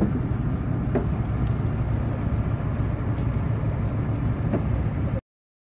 Thank you.